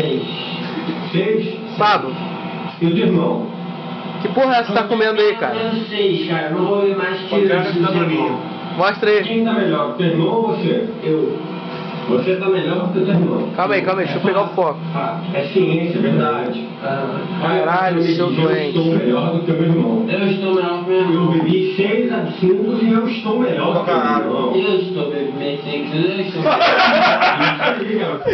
Seis. Seis? Pablo, Meu irmão? que porra é essa que tá comendo aí, cara? Eu seis, cara. Não vou ver mais que Qualquer tá Mostra aí. Quem tá melhor, teu irmão ou você? Eu. Você tá melhor que o teu irmão. Calma aí, calma aí, deixa eu pegar o foco. Ah, é ciência, é verdade. Ah, Caralho, eu seu eu doente. estou melhor do que o meu irmão. eu estou melhor que meu irmão. Eu bebi seis absintos e eu estou melhor do que o meu irmão. Eu estou bebendo seis. Eu estou Isso aí, garoto.